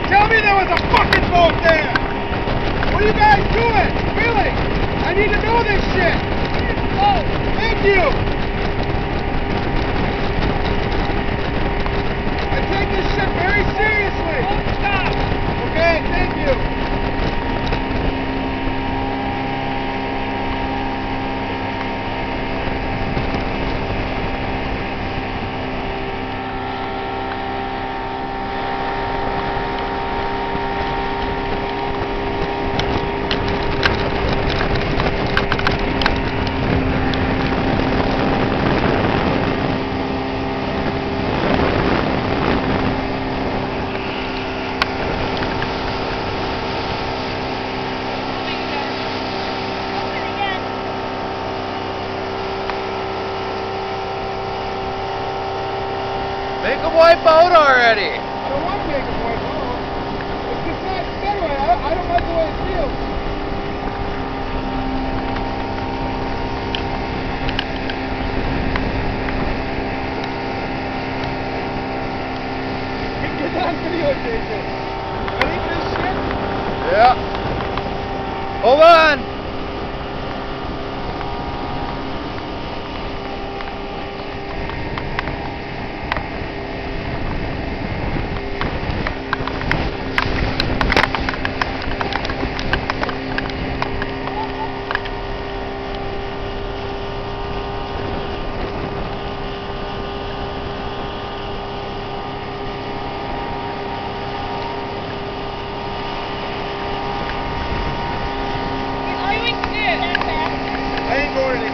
fucking tell me there was a fucking boat there! What are you guys doing? Really? I need to know this shit! Oh, thank you! Wipe out already. I don't want to make it white out. It's just not anyway. I I don't like the way it feels. Get on video, Jason. Ready for this shit? Yeah. Hold on. scored